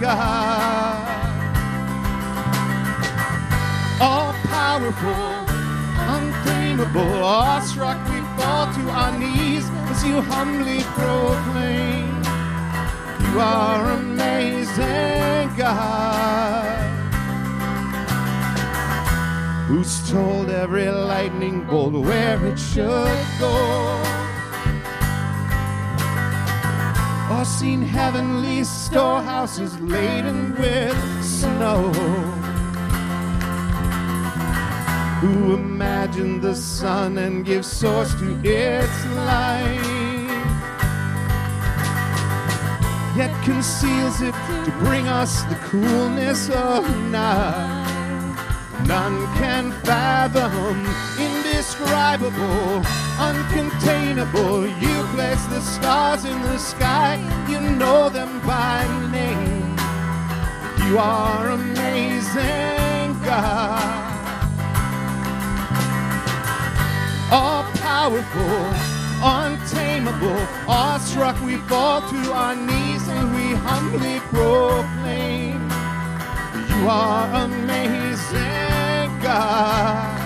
God. All powerful, untamable, awestruck, we fall to our knees as you humbly proclaim, You are amazing, God. Who's told every lightning bolt where it should go? Or seen heavenly storehouses laden with snow? Who imagined the sun and gives source to its light? Yet conceals it to bring us the coolness of night. None can fathom, indescribable, uncontainable. You place the stars in the sky, you know them by name. You are amazing, God. All powerful, untamable, awestruck, we fall to our knees and we humbly proclaim. You are amazing, God.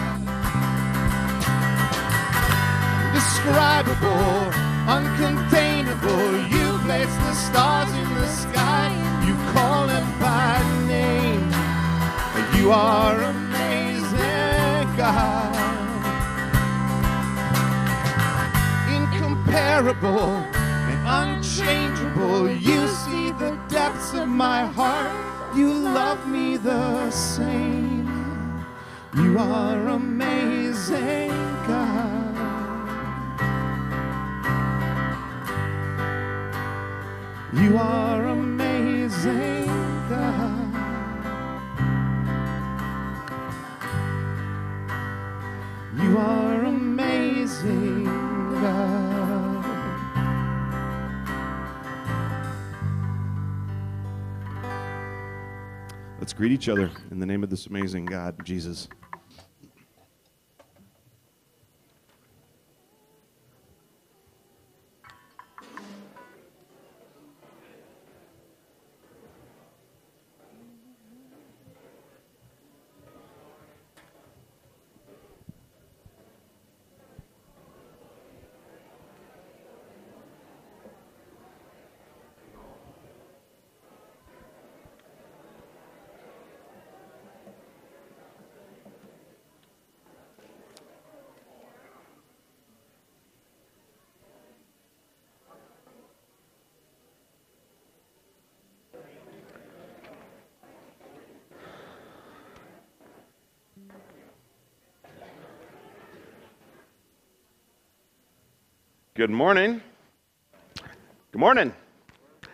Indescribable, uncontainable. You place the stars in the sky. You call them by name. You are amazing, God. Incomparable and unchangeable. You see the depths of my heart you love me the same. You are amazing, God. You are amazing, God. You are amazing, God. Let's greet each other in the name of this amazing God, Jesus. Good morning. Good morning.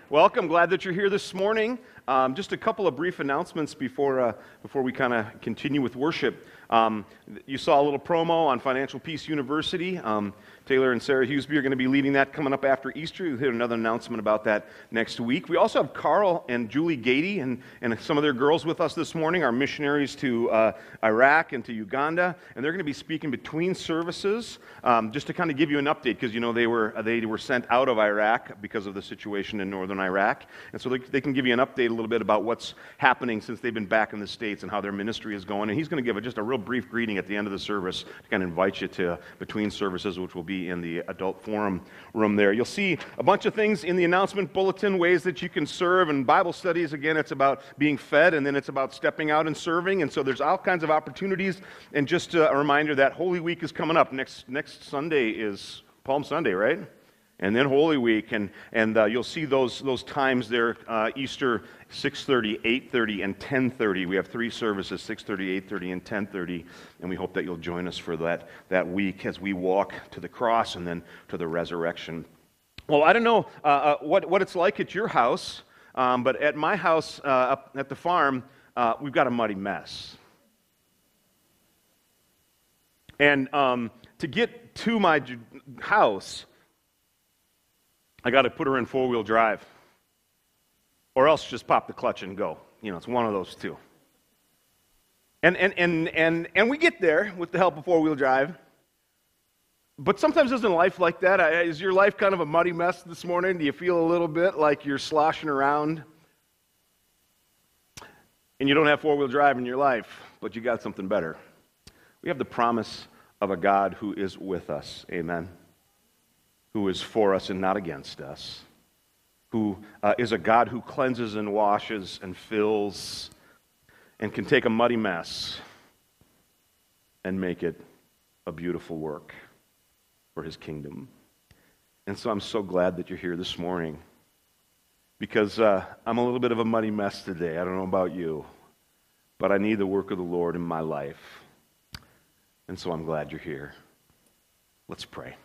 Welcome. Glad that you're here this morning. Um, just a couple of brief announcements before, uh, before we kind of continue with worship. Um, you saw a little promo on Financial Peace University. Um, Taylor and Sarah Hughesby are going to be leading that coming up after Easter. You'll hear another announcement about that next week. We also have Carl and Julie Gady and, and some of their girls with us this morning, our missionaries to uh, Iraq and to Uganda. And they're going to be speaking between services um, just to kind of give you an update because, you know, they were, they were sent out of Iraq because of the situation in northern Iraq. And so they, they can give you an update little bit about what's happening since they've been back in the States and how their ministry is going. And he's going to give a, just a real brief greeting at the end of the service to kind of invite you to between services, which will be in the adult forum room there. You'll see a bunch of things in the announcement bulletin, ways that you can serve, and Bible studies. Again, it's about being fed, and then it's about stepping out and serving. And so there's all kinds of opportunities. And just a reminder that Holy Week is coming up. Next, next Sunday is Palm Sunday, right? And then Holy Week, and, and uh, you'll see those, those times there, uh, Easter 6.30, 8.30, and 10.30. We have three services, 6.30, 8.30, and 10.30, and we hope that you'll join us for that, that week as we walk to the cross and then to the resurrection. Well, I don't know uh, uh what, what it's like at your house, um, but at my house uh, up at the farm, uh, we've got a muddy mess. And um, to get to my house, I got to put her in four wheel drive. Or else just pop the clutch and go. You know, it's one of those two. And, and, and, and, and we get there with the help of four wheel drive. But sometimes isn't life like that? Is your life kind of a muddy mess this morning? Do you feel a little bit like you're sloshing around? and you don't have four wheel drive in your life, but you got something better. We have the promise of a God who is with us. Amen. Who is for us and not against us. Who uh, is a God who cleanses and washes and fills and can take a muddy mess and make it a beautiful work for his kingdom. And so I'm so glad that you're here this morning because uh, I'm a little bit of a muddy mess today. I don't know about you, but I need the work of the Lord in my life. And so I'm glad you're here. Let's pray.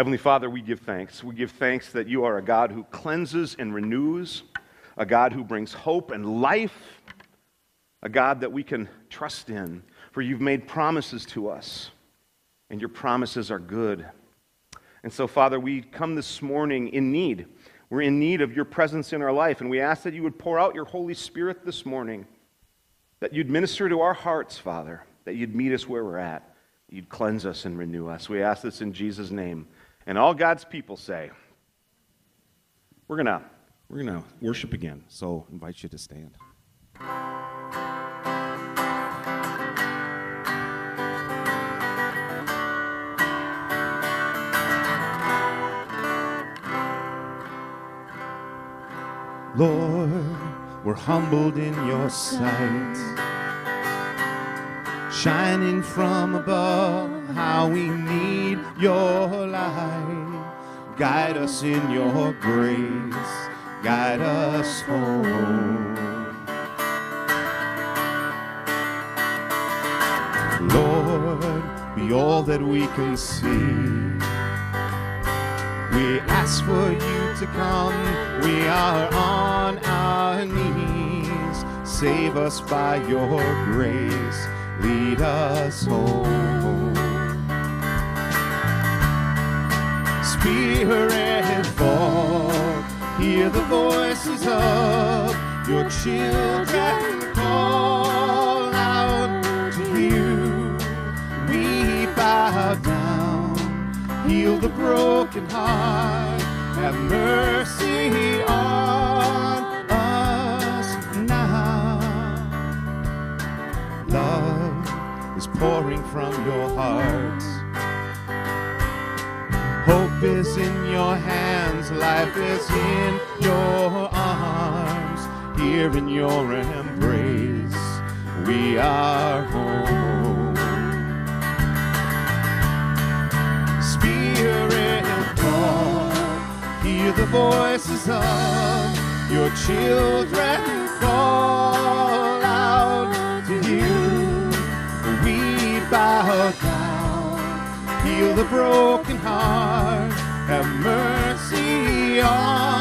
Heavenly Father, we give thanks. We give thanks that you are a God who cleanses and renews, a God who brings hope and life, a God that we can trust in, for you've made promises to us, and your promises are good. And so, Father, we come this morning in need. We're in need of your presence in our life, and we ask that you would pour out your Holy Spirit this morning, that you'd minister to our hearts, Father, that you'd meet us where we're at, you'd cleanse us and renew us. We ask this in Jesus' name. And all God's people say, we're going to we're going to worship again. So I invite you to stand. Lord, we're humbled in your sight. Shining from above, how we need your light. Guide us in your grace, guide us home. Lord, be all that we can see. We ask for you to come. We are on our knees. Save us by your grace. Lead us home. Spirit, fall. Hear the voices of your children call out to you. We bow down heal the broken heart, have mercy on from your heart. Hope is in your hands, life is in your arms. Here in your embrace, we are home. Spirit, fall. Hear the voices of your children call heal the broken heart, have mercy on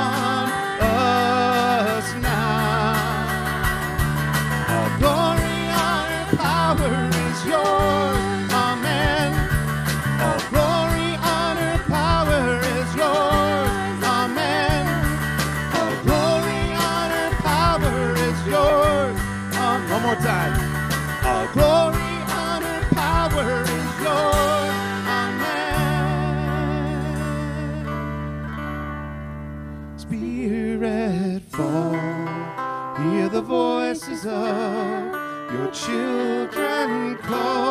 of your children call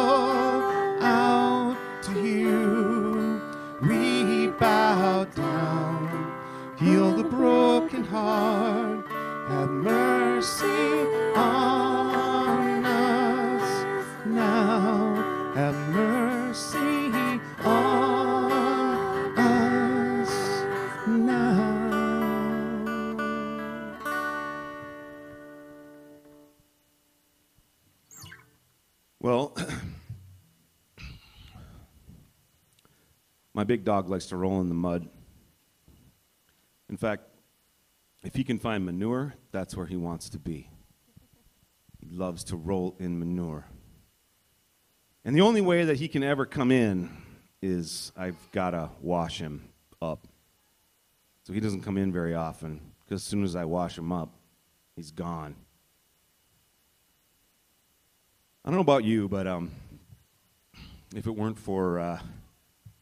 big dog likes to roll in the mud. In fact, if he can find manure, that's where he wants to be. He loves to roll in manure. And the only way that he can ever come in is I've got to wash him up. So he doesn't come in very often because as soon as I wash him up, he's gone. I don't know about you, but um, if it weren't for, uh,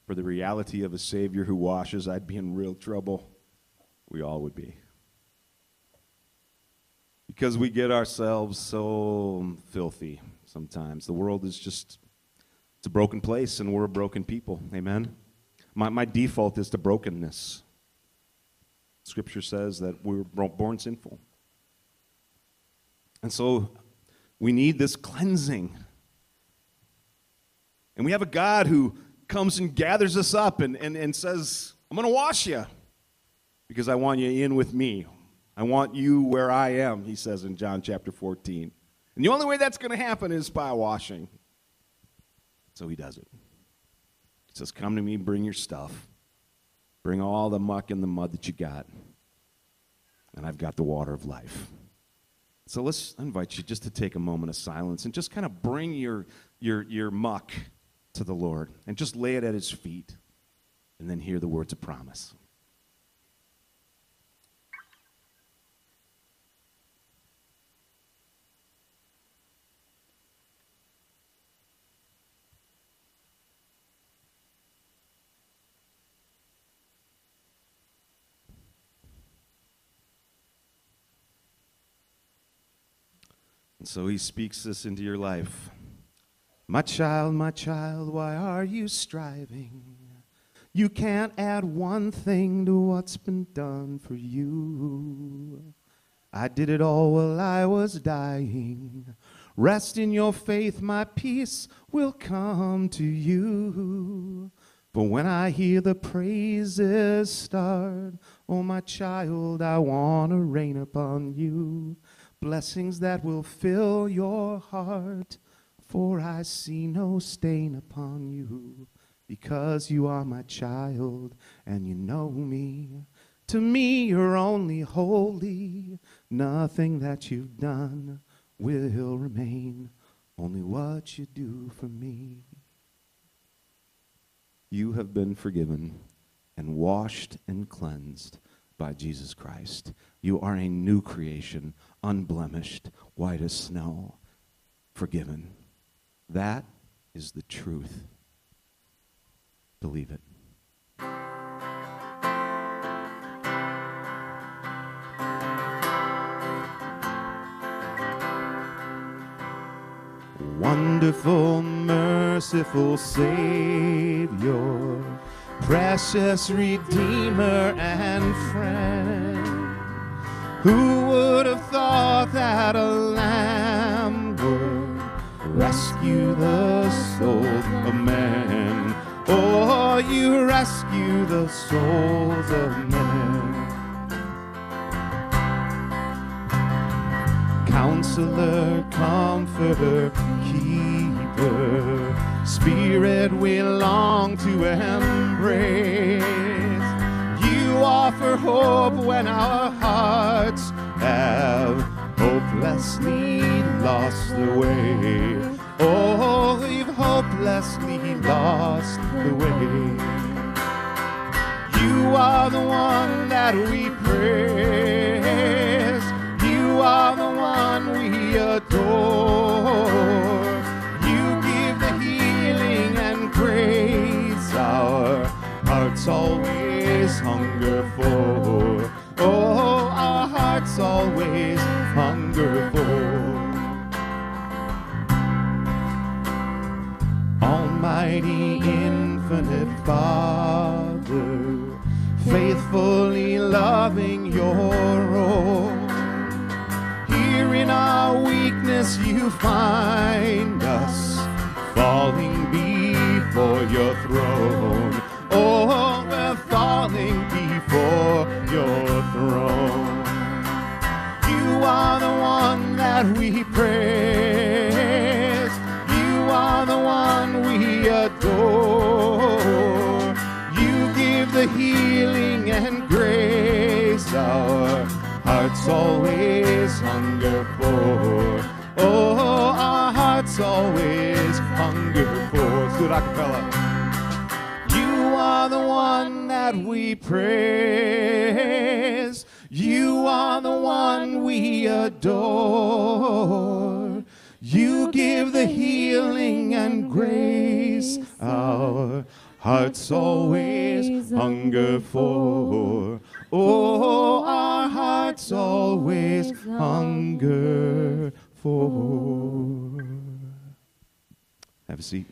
for the reality of a Savior who washes, I'd be in real trouble. We all would be. because we get ourselves so filthy sometimes. The world is just, it's a broken place and we're a broken people. Amen? My, my default is to brokenness. Scripture says that we were born sinful. And so we need this cleansing. And we have a God who comes and gathers us up and, and, and says, I'm going to wash you because I want you in with me. I want you where I am, he says in John chapter 14. And the only way that's going to happen is by washing. So he does it. He says, Come to me, bring your stuff. Bring all the muck and the mud that you got. And I've got the water of life. So let's invite you just to take a moment of silence and just kind of bring your, your, your muck to the Lord and just lay it at his feet and then hear the words of promise. And so he speaks this into your life. My child, my child, why are you striving? You can't add one thing to what's been done for you. I did it all while I was dying. Rest in your faith, my peace will come to you. But when I hear the praises start, oh, my child, I want to rain upon you blessings that will fill your heart. For I see no stain upon you, because you are my child and you know me. To me, you're only holy. Nothing that you've done will remain, only what you do for me. You have been forgiven and washed and cleansed by Jesus Christ. You are a new creation, unblemished, white as snow, forgiven. That is the truth. Believe it. Wonderful, merciful Savior, precious Redeemer and friend. Who would have thought that a would rescue the soul of man? Oh, you rescue the souls of men. Counselor, comforter, keeper, spirit we long to embrace You offer hope when our hearts have hopelessly lost the way. Oh, we've hopelessly lost the way. You are the one that we praise. You are the one we adore. You give the healing and grace our hearts always always hunger for. Oh, our hearts always hunger for. Almighty infinite Father, faithfully loving your own. Here in our weakness you find us, falling before your throne. Oh, we're falling before your throne. You are the one that we praise. Hearts always hunger for. Oh, our hearts always hunger for. Let's do it. You are the one that we praise. You are the one we adore. You give the healing and grace our hearts always hunger for. Oh, our hearts always hunger for. Have a seat.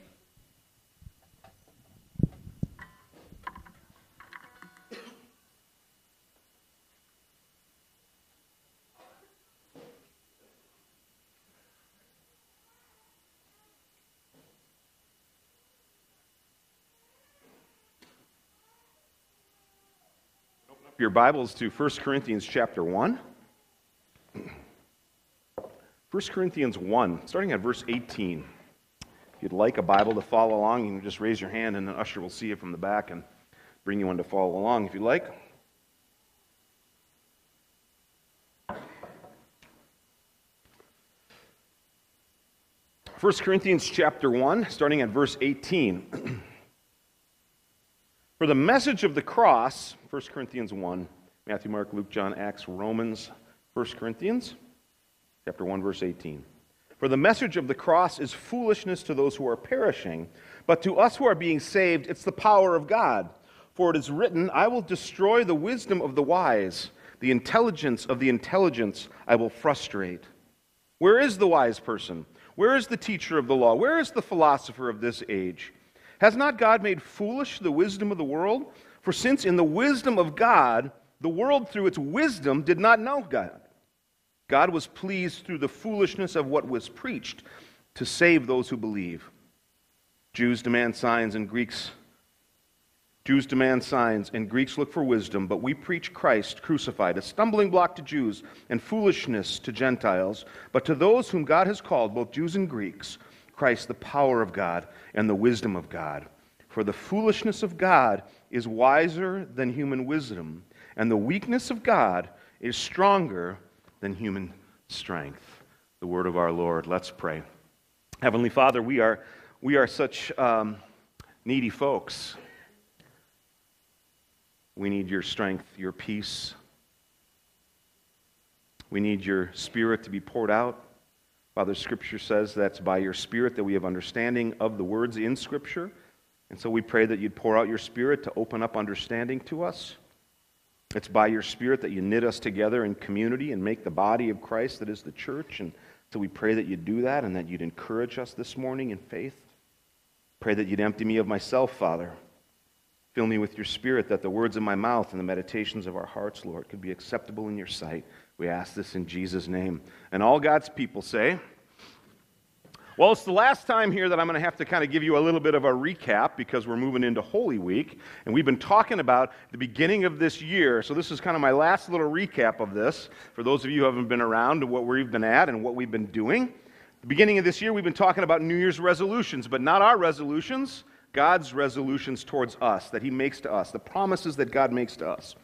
Your Bibles to 1 Corinthians chapter 1. 1 Corinthians 1, starting at verse 18. If you'd like a Bible to follow along, you can just raise your hand and an usher will see it from the back and bring you one to follow along if you'd like. First Corinthians chapter 1, starting at verse 18. For the message of the cross, 1 Corinthians 1, Matthew, Mark, Luke, John, Acts, Romans, 1 Corinthians, chapter 1, verse 18. For the message of the cross is foolishness to those who are perishing, but to us who are being saved, it's the power of God. For it is written, I will destroy the wisdom of the wise, the intelligence of the intelligence I will frustrate. Where is the wise person? Where is the teacher of the law? Where is the philosopher of this age? Has not God made foolish the wisdom of the world? For since in the wisdom of God, the world through its wisdom did not know God, God was pleased through the foolishness of what was preached to save those who believe. Jews demand signs and Greeks Jews demand signs and Greeks look for wisdom, but we preach Christ crucified, a stumbling block to Jews and foolishness to Gentiles, but to those whom God has called, both Jews and Greeks, Christ, the power of God and the wisdom of God. For the foolishness of God is wiser than human wisdom, and the weakness of God is stronger than human strength. The word of our Lord. Let's pray. Heavenly Father, we are, we are such um, needy folks. We need your strength, your peace. We need your spirit to be poured out. Father, Scripture says that's by your Spirit that we have understanding of the words in Scripture. And so we pray that you'd pour out your Spirit to open up understanding to us. It's by your Spirit that you knit us together in community and make the body of Christ that is the church. And so we pray that you'd do that and that you'd encourage us this morning in faith. Pray that you'd empty me of myself, Father. Fill me with your Spirit that the words of my mouth and the meditations of our hearts, Lord, could be acceptable in your sight. We ask this in Jesus' name. And all God's people say, well, it's the last time here that I'm going to have to kind of give you a little bit of a recap because we're moving into Holy Week. And we've been talking about the beginning of this year. So, this is kind of my last little recap of this for those of you who haven't been around and what we've been at and what we've been doing. The beginning of this year, we've been talking about New Year's resolutions, but not our resolutions, God's resolutions towards us that He makes to us, the promises that God makes to us.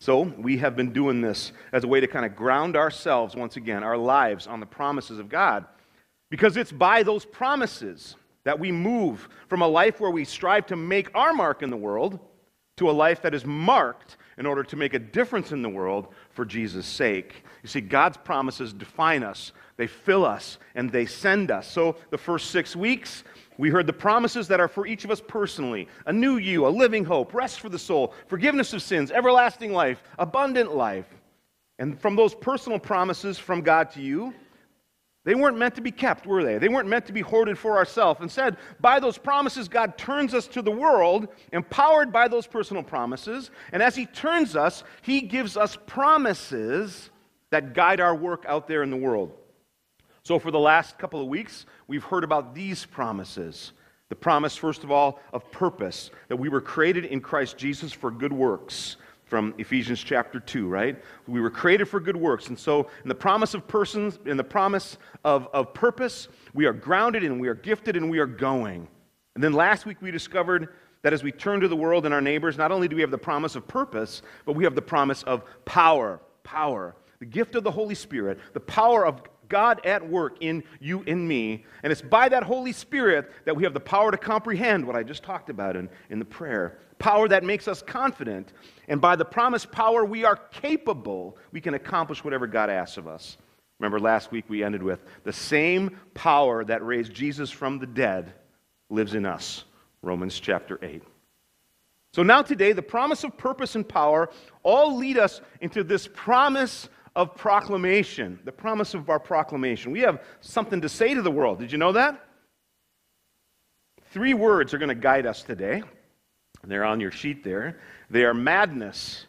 So, we have been doing this as a way to kind of ground ourselves, once again, our lives on the promises of God. Because it's by those promises that we move from a life where we strive to make our mark in the world to a life that is marked in order to make a difference in the world for Jesus' sake. You see, God's promises define us, they fill us, and they send us. So, the first six weeks, we heard the promises that are for each of us personally a new you, a living hope, rest for the soul, forgiveness of sins, everlasting life, abundant life. And from those personal promises from God to you, they weren't meant to be kept, were they? They weren't meant to be hoarded for ourselves. Instead, by those promises, God turns us to the world, empowered by those personal promises. And as He turns us, He gives us promises that guide our work out there in the world. So, for the last couple of weeks, we've heard about these promises. The promise, first of all, of purpose, that we were created in Christ Jesus for good works, from Ephesians chapter 2, right? We were created for good works. And so, in the promise of persons, in the promise of, of purpose, we are grounded and we are gifted and we are going. And then last week, we discovered that as we turn to the world and our neighbors, not only do we have the promise of purpose, but we have the promise of power. Power. The gift of the Holy Spirit, the power of God at work in you and me. And it's by that Holy Spirit that we have the power to comprehend what I just talked about in, in the prayer. Power that makes us confident. And by the promised power, we are capable. We can accomplish whatever God asks of us. Remember, last week we ended with the same power that raised Jesus from the dead lives in us. Romans chapter 8. So now, today, the promise of purpose and power all lead us into this promise of proclamation, the promise of our proclamation. We have something to say to the world. Did you know that? Three words are going to guide us today. They're on your sheet there. They are madness,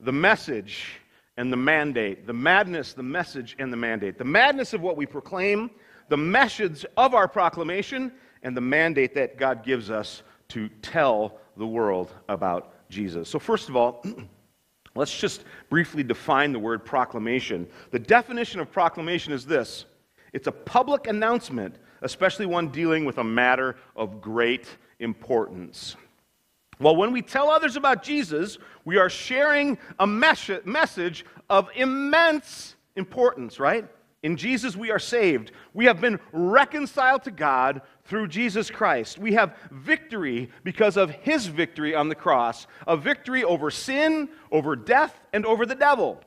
the message, and the mandate. The madness, the message, and the mandate. The madness of what we proclaim, the message of our proclamation, and the mandate that God gives us to tell the world about Jesus. So, first of all, let's just briefly define the word proclamation. The definition of proclamation is this it's a public announcement, especially one dealing with a matter of great importance. Well, when we tell others about Jesus, we are sharing a mes- message of immense importance, right? In Jesus, we are saved. We have been reconciled to God through Jesus Christ. We have victory because of his victory on the cross a victory over sin, over death, and over the devil.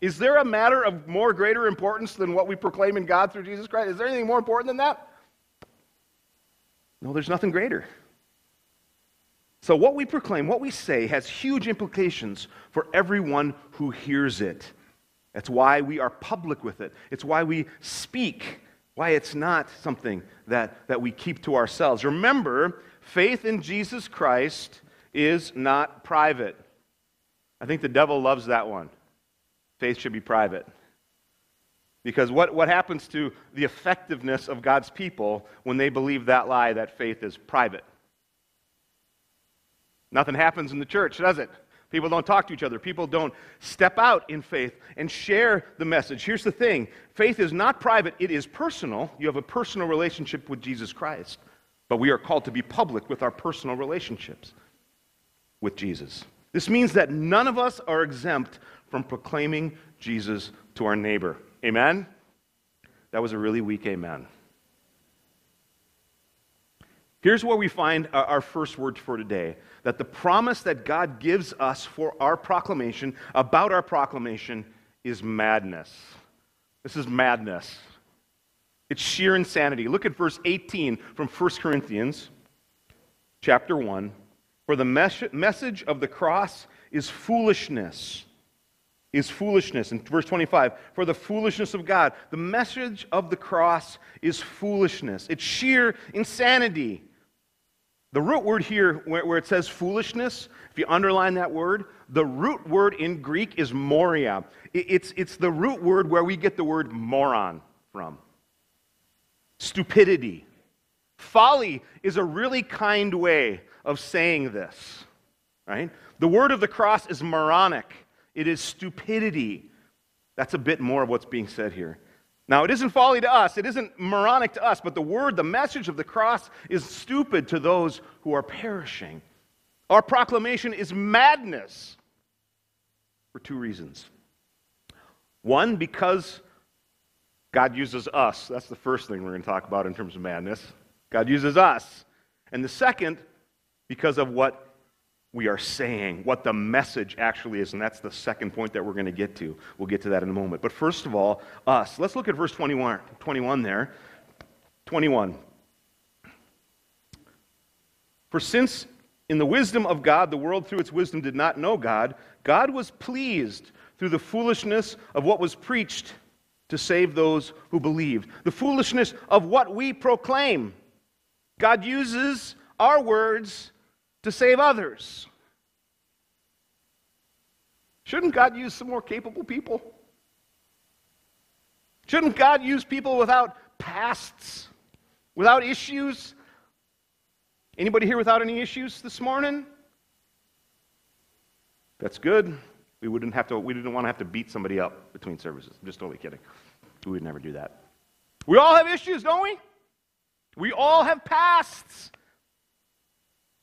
Is there a matter of more greater importance than what we proclaim in God through Jesus Christ? Is there anything more important than that? No, there's nothing greater. So, what we proclaim, what we say, has huge implications for everyone who hears it. That's why we are public with it. It's why we speak, why it's not something that, that we keep to ourselves. Remember, faith in Jesus Christ is not private. I think the devil loves that one. Faith should be private. Because what, what happens to the effectiveness of God's people when they believe that lie that faith is private? Nothing happens in the church, does it? People don't talk to each other. People don't step out in faith and share the message. Here's the thing faith is not private, it is personal. You have a personal relationship with Jesus Christ. But we are called to be public with our personal relationships with Jesus. This means that none of us are exempt from proclaiming Jesus to our neighbor. Amen? That was a really weak amen. Here's where we find our first word for today that the promise that God gives us for our proclamation, about our proclamation, is madness. This is madness. It's sheer insanity. Look at verse 18 from 1 Corinthians chapter 1. For the mes- message of the cross is foolishness. Is foolishness. In verse 25, for the foolishness of God. The message of the cross is foolishness. It's sheer insanity. The root word here, where, it says foolishness, if you underline that word, the root word in Greek is moria. It, it's, it's the root word where we get the word moron from. Stupidity. Folly is a really kind way of saying this, right? The word of the cross is moronic, it is stupidity. That's a bit more of what's being said here. Now, it isn't folly to us, it isn't moronic to us, but the word, the message of the cross is stupid to those who are perishing. Our proclamation is madness for two reasons. One, because God uses us. That's the first thing we're going to talk about in terms of madness. God uses us. And the second, because of what we are saying, what the message actually is. And that's the second point that we're going to get to. We'll get to that in a moment. But first of all, us. Let's look at verse 21, 21 there. 21. For since in the wisdom of God, the world through its wisdom did not know God, God was pleased through the foolishness of what was preached to save those who believed. The foolishness of what we proclaim. God uses our words to save others. Shouldn't God use some more capable people? Shouldn't God use people without pasts, without issues? Anybody here without any issues this morning? That's good. We wouldn't have to we didn't want to have to beat somebody up between services. I'm just totally kidding. We would never do that. We all have issues, don't we? We all have pasts.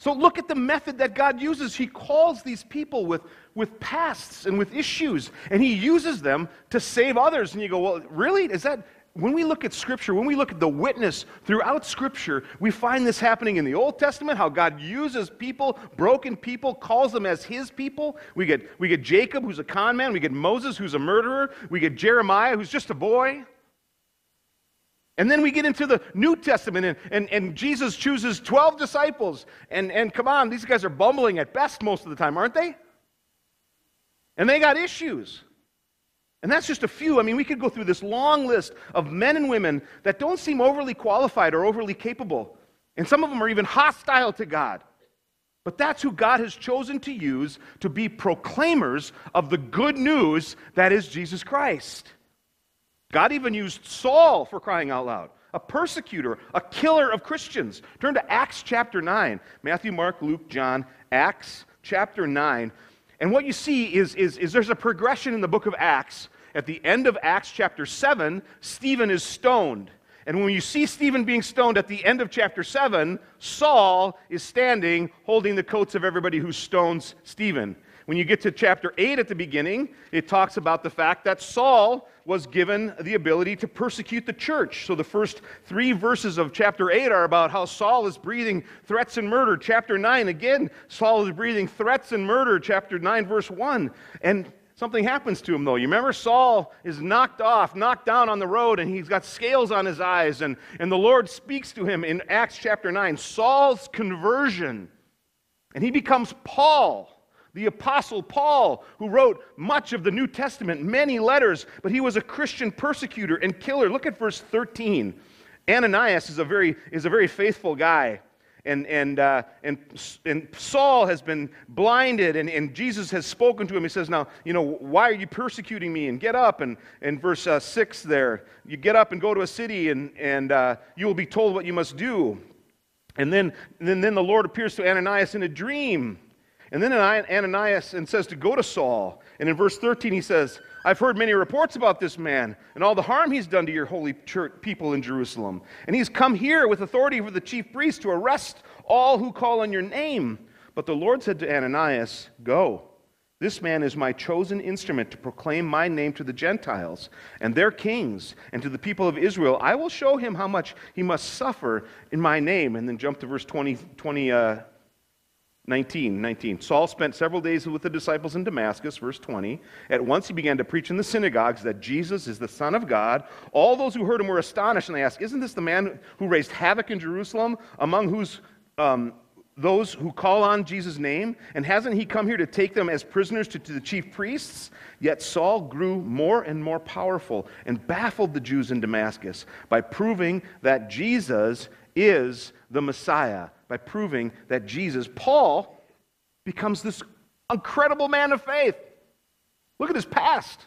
So look at the method that God uses. He calls these people with, with pasts and with issues, and He uses them to save others. And you go, well, really? Is that. When we look at Scripture, when we look at the witness throughout Scripture, we find this happening in the Old Testament, how God uses people, broken people, calls them as His people. We get, we get Jacob, who's a con man. We get Moses, who's a murderer. We get Jeremiah, who's just a boy. And then we get into the New Testament, and, and, and Jesus chooses 12 disciples. And, and come on, these guys are bumbling at best most of the time, aren't they? And they got issues. And that's just a few. I mean, we could go through this long list of men and women that don't seem overly qualified or overly capable. And some of them are even hostile to God. But that's who God has chosen to use to be proclaimers of the good news that is Jesus Christ. God even used Saul for crying out loud, a persecutor, a killer of Christians. Turn to Acts chapter 9. Matthew, Mark, Luke, John, Acts chapter 9. And what you see is, is, is there's a progression in the book of Acts. At the end of Acts chapter 7, Stephen is stoned. And when you see Stephen being stoned at the end of chapter 7, Saul is standing holding the coats of everybody who stones Stephen. When you get to chapter 8 at the beginning, it talks about the fact that Saul was given the ability to persecute the church. So the first three verses of chapter 8 are about how Saul is breathing threats and murder. Chapter 9, again, Saul is breathing threats and murder. Chapter 9, verse 1. And Something happens to him, though. You remember Saul is knocked off, knocked down on the road, and he's got scales on his eyes. And, and the Lord speaks to him in Acts chapter 9 Saul's conversion. And he becomes Paul, the Apostle Paul, who wrote much of the New Testament, many letters, but he was a Christian persecutor and killer. Look at verse 13. Ananias is a very, is a very faithful guy and, and, uh, and, and Saul has been blinded, and, and Jesus has spoken to him. He says, Now, you know, why are you persecuting me? And get up. And, and verse uh, 6 there, you get up and go to a city, and, and uh, you will be told what you must do. And then, then, then the Lord appears to Ananias in a dream. And then Ananias and says to go to Saul. And in verse 13, he says, I've heard many reports about this man and all the harm he's done to your holy church people in Jerusalem. And he's come here with authority for the chief priest to arrest all who call on your name. But the Lord said to Ananias, Go. This man is my chosen instrument to proclaim my name to the Gentiles and their kings and to the people of Israel. I will show him how much he must suffer in my name. And then jump to verse 20, 20 uh, 19, 19. Saul spent several days with the disciples in Damascus, verse 20. At once he began to preach in the synagogues that Jesus is the Son of God. All those who heard him were astonished, and they asked, Isn't this the man who raised havoc in Jerusalem, among whose um, those who call on Jesus' name? And hasn't he come here to take them as prisoners to, to the chief priests? Yet Saul grew more and more powerful and baffled the Jews in Damascus by proving that Jesus is the Messiah by proving that Jesus, Paul, becomes this incredible man of faith. Look at his past.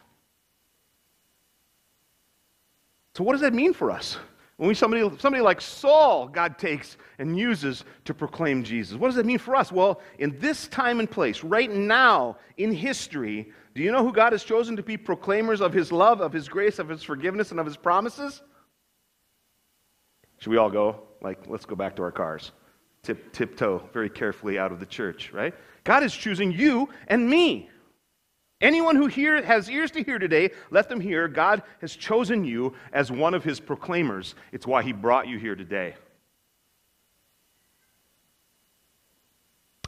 So, what does that mean for us? When we somebody, somebody like Saul, God takes and uses to proclaim Jesus. What does that mean for us? Well, in this time and place, right now in history, do you know who God has chosen to be proclaimers of his love, of his grace, of his forgiveness, and of his promises? Should we all go? Like, let's go back to our cars tip, tiptoe very carefully out of the church, right? God is choosing you and me. Anyone who hear, has ears to hear today, let them hear. God has chosen you as one of his proclaimers. It's why he brought you here today.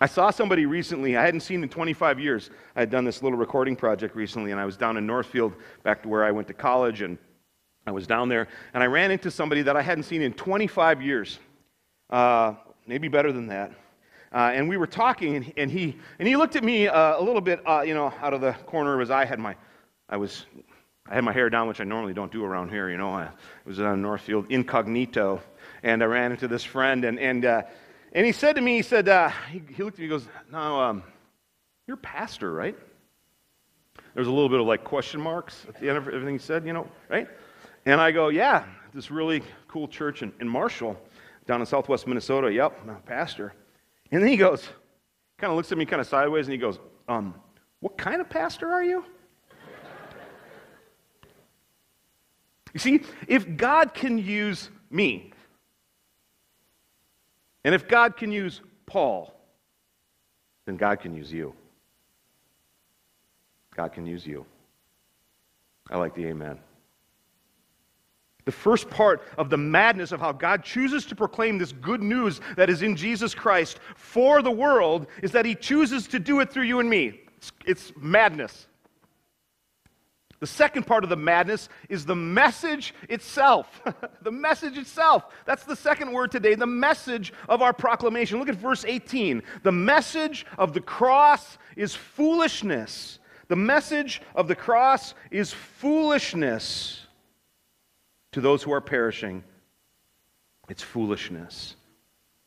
I saw somebody recently, I hadn't seen in 25 years. I had done this little recording project recently, and I was down in Northfield, back to where I went to college, and I was down there, and I ran into somebody that I hadn't seen in 25 years. Uh, maybe better than that. Uh, and we were talking, and, and, he, and he looked at me uh, a little bit, uh, you know, out of the corner of his eye. I had my, I was, I had my hair down, which I normally don't do around here, you know. I was on Northfield incognito, and I ran into this friend, and, and, uh, and he said to me, he said, uh, he, he, looked at me, he goes, no, um, you're pastor, right? There was a little bit of like question marks at the end of everything he said, you know, right? And I go, yeah, this really cool church in, in Marshall down in southwest Minnesota. Yep, I'm a pastor. And then he goes, kind of looks at me kind of sideways and he goes, um, What kind of pastor are you? you see, if God can use me, and if God can use Paul, then God can use you. God can use you. I like the amen. The first part of the madness of how God chooses to proclaim this good news that is in Jesus Christ for the world is that He chooses to do it through you and me. It's, it's madness. The second part of the madness is the message itself. the message itself. That's the second word today, the message of our proclamation. Look at verse 18. The message of the cross is foolishness. The message of the cross is foolishness to those who are perishing. It's foolishness.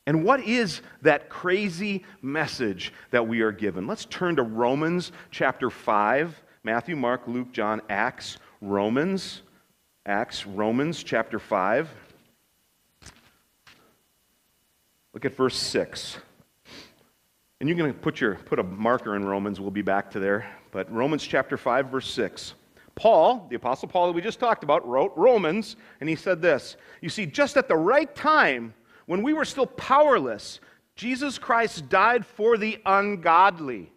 And what is that crazy message that we are given? Let's turn to Romans chapter 5. Matthew, Mark, Luke, John, Acts, Romans. Acts, Romans chapter 5. Look at verse 6. And you're going to put, your, put a marker in Romans. We'll be back to there. But Romans chapter 5, verse 6. Paul, the Apostle Paul that we just talked about, wrote Romans, and he said this You see, just at the right time, when we were still powerless, Jesus Christ died for the ungodly.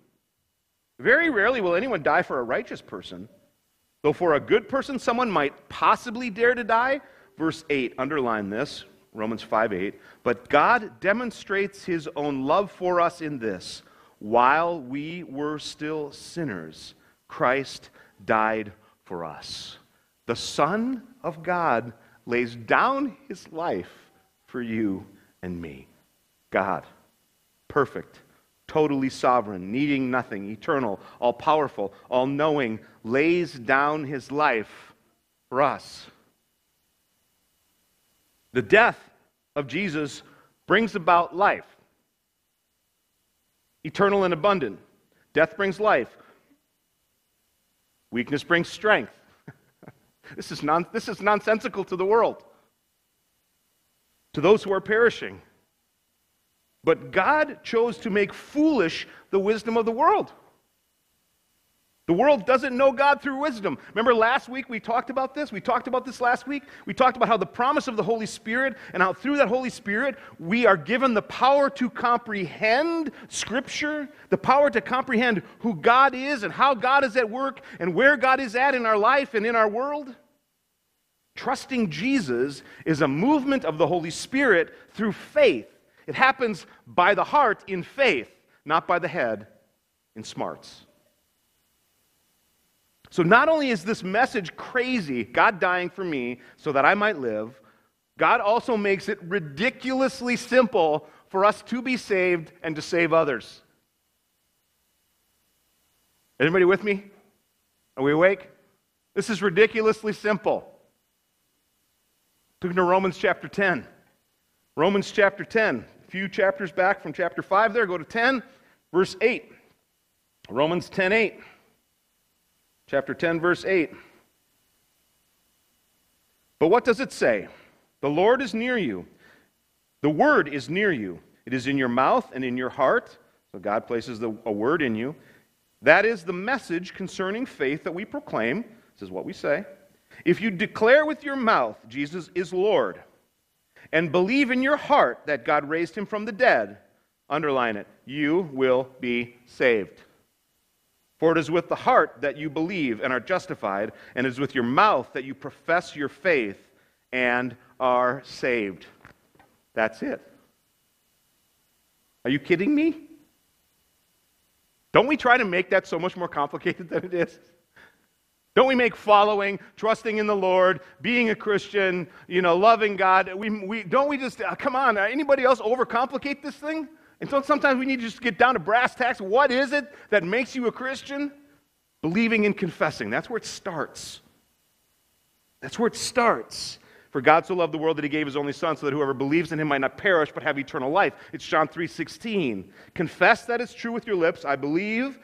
Very rarely will anyone die for a righteous person. Though for a good person, someone might possibly dare to die. Verse 8, underline this Romans 5 8. But God demonstrates his own love for us in this while we were still sinners, Christ died for us. The Son of God lays down his life for you and me. God, perfect, totally sovereign, needing nothing, eternal, all powerful, all knowing, lays down his life for us. The death of Jesus brings about life, eternal and abundant. Death brings life, weakness brings strength. this, is non, this is nonsensical to the world, to those who are perishing. But God chose to make foolish the wisdom of the world. The world doesn't know God through wisdom. Remember last week we talked about this? We talked about this last week. We talked about how the promise of the Holy Spirit and how through that Holy Spirit we are given the power to comprehend Scripture, the power to comprehend who God is and how God is at work and where God is at in our life and in our world. Trusting Jesus is a movement of the Holy Spirit through faith. It happens by the heart in faith, not by the head in smarts. So, not only is this message crazy, God dying for me so that I might live, God also makes it ridiculously simple for us to be saved and to save others. Anybody with me? Are we awake? This is ridiculously simple. Look to Romans chapter 10. Romans chapter 10, a few chapters back from chapter 5 there, go to 10, verse 8. Romans 10 8 chapter 10, verse 8. But what does it say? The Lord is near you. The word is near you. It is in your mouth and in your heart. So God places the, a word in you. That is the message concerning faith that we proclaim. This is what we say. If you declare with your mouth Jesus is Lord and believe in your heart that God raised him from the dead, underline it, you will be saved. For it is with the heart that you believe and are justified, and it is with your mouth that you profess your faith and are saved. That's it. Are you kidding me? Don't we try to make that so much more complicated than it is? Don't we make following, trusting in the Lord, being a Christian, you know, loving God, we, we, don't we just, uh, come on, anybody else overcomplicate this thing? And so sometimes we need to just get down to brass tacks. What is it that makes you a Christian? Believing and confessing. That's where it starts. That's where it starts. For God so loved the world that he gave his only son so that whoever believes in him might not perish but have eternal life. It's John 3:16. Confess that it's true with your lips. I believe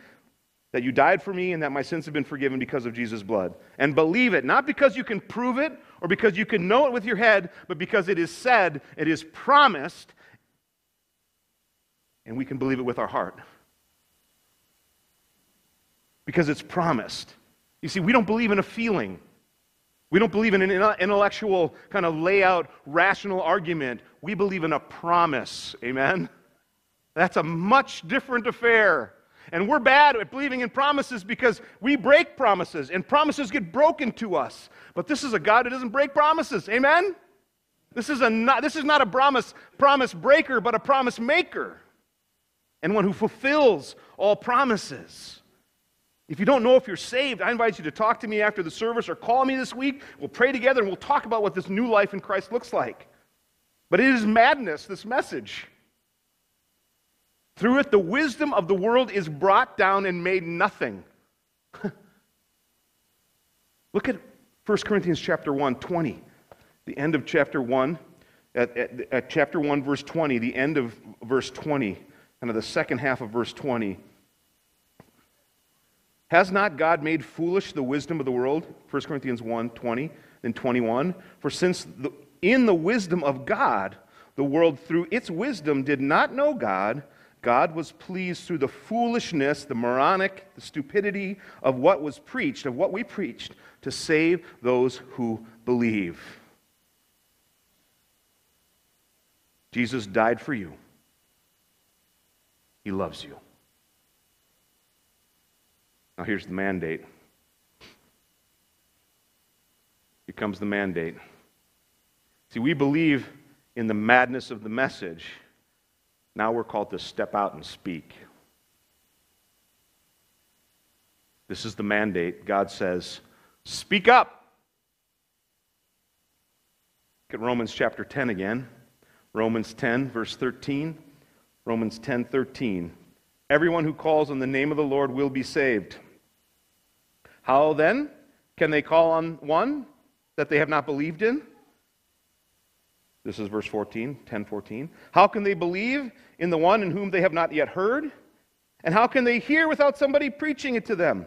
that you died for me and that my sins have been forgiven because of Jesus' blood. And believe it, not because you can prove it or because you can know it with your head, but because it is said, it is promised, and we can believe it with our heart. Because it's promised. You see, we don't believe in a feeling. We don't believe in an intellectual kind of layout, rational argument. We believe in a promise. Amen? That's a much different affair. And we're bad at believing in promises because we break promises and promises get broken to us. But this is a God who doesn't break promises. Amen? This is, a not, this is not a promise, promise breaker, but a promise maker and one who fulfills all promises. If you don't know if you're saved, I invite you to talk to me after the service or call me this week. We'll pray together and we'll talk about what this new life in Christ looks like. But it is madness, this message. Through it, the wisdom of the world is brought down and made nothing. Look at 1 Corinthians chapter 1, 20. The end of chapter 1, at, at, at chapter 1, verse 20, the end of verse 20, kind of the second half of verse 20. Has not God made foolish the wisdom of the world? 1 Corinthians 1 20 and 21. For since the, in the wisdom of God, the world through its wisdom did not know God, God was pleased through the foolishness, the moronic, the stupidity of what was preached, of what we preached, to save those who believe. Jesus died for you. He loves you. Now, here's the mandate. Here comes the mandate. See, we believe in the madness of the message. Now we're called to step out and speak. This is the mandate. God says, Speak up. Look at Romans chapter 10 again. Romans 10, verse 13. Romans 10, 13. Everyone who calls on the name of the Lord will be saved. How then can they call on one that they have not believed in? This is verse 14, 10 14. How can they believe in the one in whom they have not yet heard? And how can they hear without somebody preaching it to them?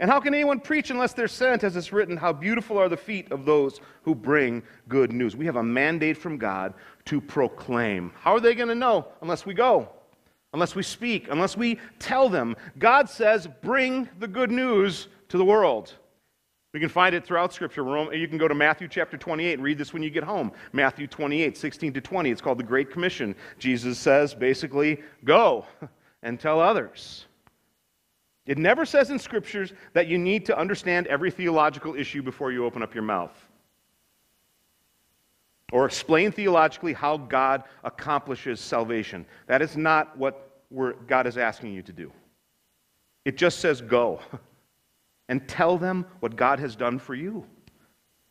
And how can anyone preach unless they're sent? As it's written, How beautiful are the feet of those who bring good news. We have a mandate from God to proclaim. How are they going to know unless we go? Unless we speak, unless we tell them. God says, Bring the good news to the world. We can find it throughout Scripture. You can go to Matthew chapter 28 and read this when you get home. Matthew 28, 16 to 20. It's called the Great Commission. Jesus says basically, Go and tell others. It never says in scriptures that you need to understand every theological issue before you open up your mouth. Or explain theologically how God accomplishes salvation. That is not what God is asking you to do. It just says go and tell them what God has done for you.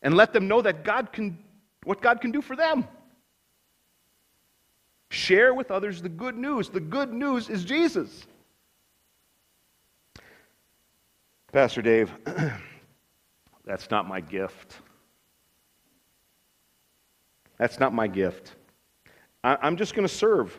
And let them know that God can, what God can do for them. Share with others the good news. The good news is Jesus. Pastor Dave, that's not my gift. That's not my gift. I, am just going to serve.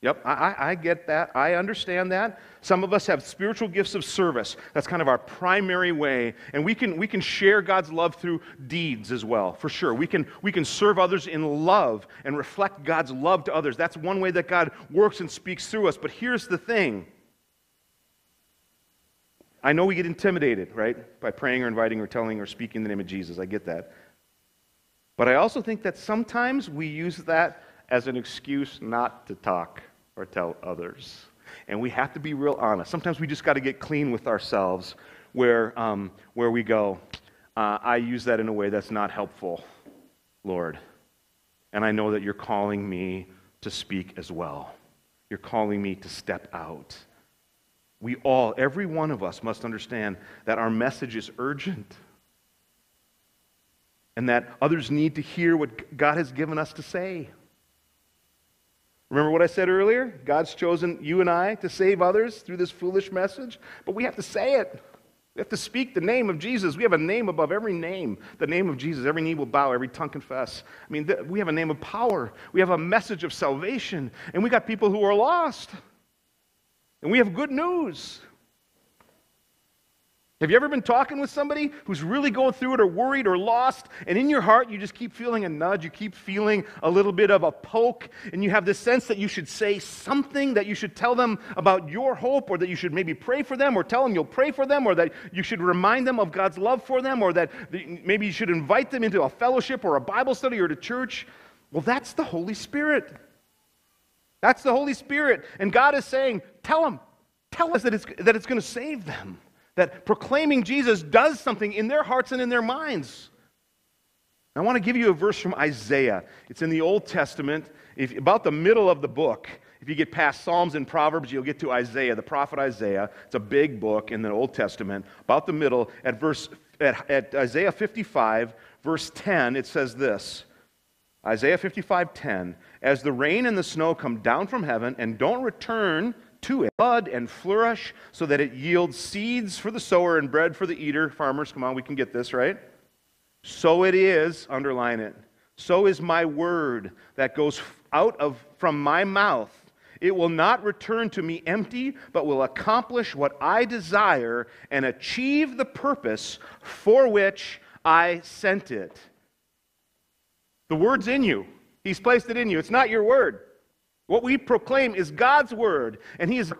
Yep, I, I, get that. I understand that. Some of us have spiritual gifts of service. That's kind of our primary way. And we can, we can share God's love through deeds as well, for sure. We can, we can serve others in love and reflect God's love to others. That's one way that God works and speaks through us. But here's the thing I know we get intimidated, right, by praying or inviting or telling or speaking in the name of Jesus. I get that. But I also think that sometimes we use that as an excuse not to talk or tell others. And we have to be real honest. Sometimes we just got to get clean with ourselves where, um, where we go, uh, I use that in a way that's not helpful, Lord. And I know that you're calling me to speak as well. You're calling me to step out. We all, every one of us, must understand that our message is urgent and that others need to hear what God has given us to say. Remember what I said earlier? God's chosen you and I to save others through this foolish message, but we have to say it. We have to speak the name of Jesus. We have a name above every name. The name of Jesus. Every knee will bow, every tongue confess. I mean, we have a name of power. We have a message of salvation. And we got people who are lost. And we have good news. Have you ever been talking with somebody who's really going through it or worried or lost, and in your heart you just keep feeling a nudge, you keep feeling a little bit of a poke, and you have this sense that you should say something, that you should tell them about your hope, or that you should maybe pray for them, or tell them you'll pray for them, or that you should remind them of God's love for them, or that maybe you should invite them into a fellowship or a Bible study or to church? Well, that's the Holy Spirit. That's the Holy Spirit. And God is saying, tell them, tell us that it's, that it's going to save them. That proclaiming Jesus does something in their hearts and in their minds. I want to give you a verse from Isaiah. It's in the Old Testament, if, about the middle of the book. if you get past Psalms and Proverbs, you'll get to Isaiah, the prophet Isaiah. It's a big book in the Old Testament. About the middle, at verse at, at Isaiah 55, verse 10, it says this. Isaiah 55, 10. As the rain and the snow come down from heaven and don't return to it, bud and flourish so that it yields seeds for the sower and bread for the eater. Farmers, come on, we can get this, right? So it is, underline it. So is my word that goes out of from my mouth. It will not return to me empty, but will accomplish what I desire and achieve the purpose for which I sent it. The word's in you. He's placed it in you. It's not your word. What we proclaim is God's word, and He is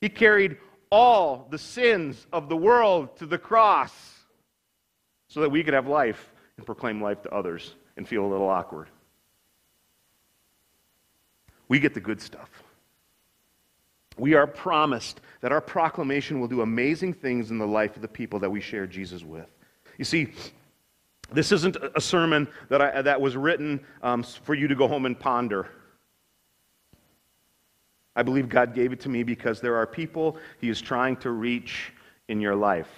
He carried all the sins of the world to the cross so that we could have life and proclaim life to others and feel a little awkward. We get the good stuff. We are promised that our proclamation will do amazing things in the life of the people that we share Jesus with. You see, this isn't a sermon that, I, that was written um, for you to go home and ponder. I believe God gave it to me because there are people He is trying to reach in your life.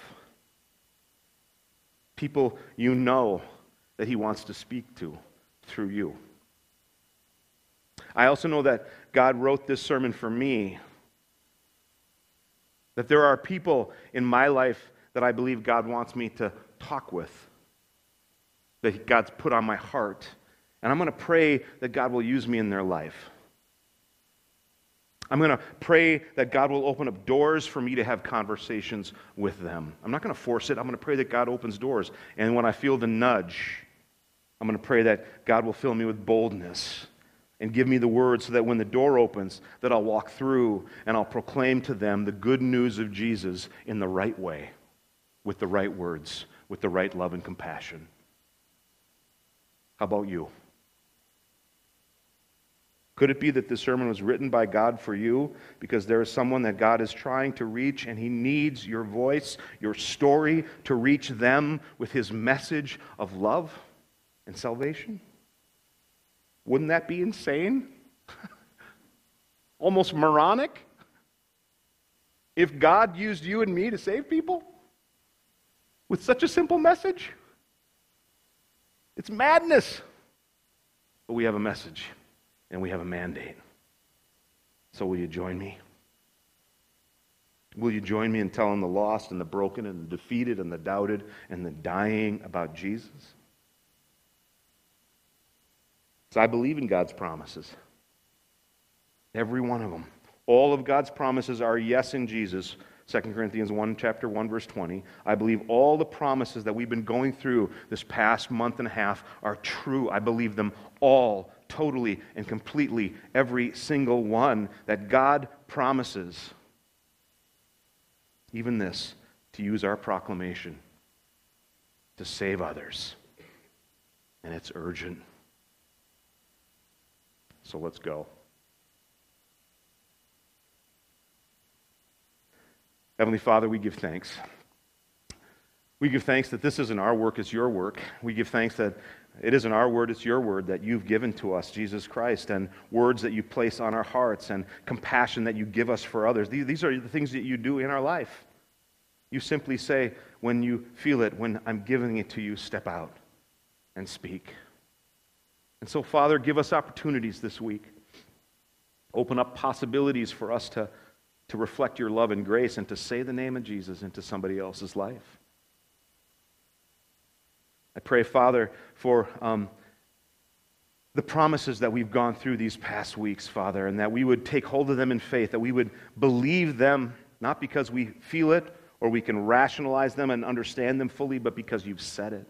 People you know that He wants to speak to through you. I also know that God wrote this sermon for me. That there are people in my life that I believe God wants me to talk with, that God's put on my heart. And I'm going to pray that God will use me in their life. I'm going to pray that God will open up doors for me to have conversations with them. I'm not going to force it. I'm going to pray that God opens doors. And when I feel the nudge, I'm going to pray that God will fill me with boldness and give me the words so that when the door opens that I'll walk through and I'll proclaim to them the good news of Jesus in the right way with the right words with the right love and compassion. How about you? Could it be that this sermon was written by God for you because there is someone that God is trying to reach and he needs your voice, your story to reach them with his message of love and salvation? Wouldn't that be insane? Almost moronic? If God used you and me to save people with such a simple message? It's madness. But we have a message and we have a mandate. So, will you join me? Will you join me in telling the lost and the broken and the defeated and the doubted and the dying about Jesus? So I believe in God's promises. Every one of them. All of God's promises are yes in Jesus. 2 Corinthians 1, chapter 1, verse 20. I believe all the promises that we've been going through this past month and a half are true. I believe them all, totally and completely, every single one that God promises. Even this, to use our proclamation to save others. And it's urgent. So let's go. Heavenly Father, we give thanks. We give thanks that this isn't our work, it's your work. We give thanks that it isn't our word, it's your word that you've given to us, Jesus Christ, and words that you place on our hearts, and compassion that you give us for others. These are the things that you do in our life. You simply say, when you feel it, when I'm giving it to you, step out and speak. And so, Father, give us opportunities this week. Open up possibilities for us to, to reflect your love and grace and to say the name of Jesus into somebody else's life. I pray, Father, for um, the promises that we've gone through these past weeks, Father, and that we would take hold of them in faith, that we would believe them, not because we feel it or we can rationalize them and understand them fully, but because you've said it.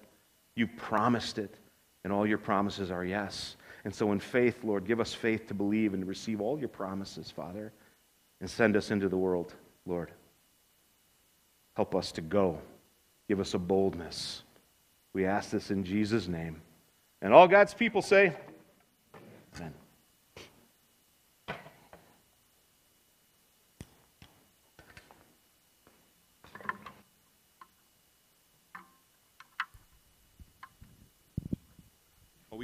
You've promised it and all your promises are yes. And so, in faith, Lord, give us faith to believe and to receive all your promises, Father, and send us into the world, Lord. Help us to go. Give us a boldness. We ask this in Jesus' name. And all God's people say,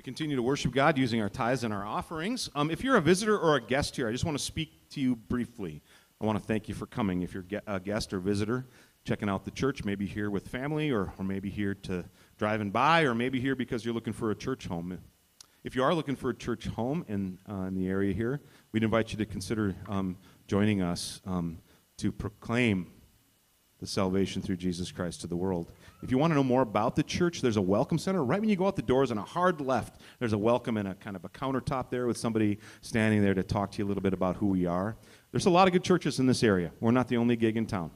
continue to worship God using our tithes and our offerings. Um, if you're a visitor or a guest here, I just want to speak to you briefly. I want to thank you for coming. If you're a guest or visitor, checking out the church, maybe here with family, or, or maybe here to driving by, or maybe here because you're looking for a church home. If you are looking for a church home in, uh, in the area here, we'd invite you to consider um, joining us um, to proclaim the salvation through Jesus Christ to the world. If you want to know more about the church, there's a welcome center. Right when you go out the doors on a hard left, there's a welcome and a kind of a countertop there with somebody standing there to talk to you a little bit about who we are. There's a lot of good churches in this area. We're not the only gig in town.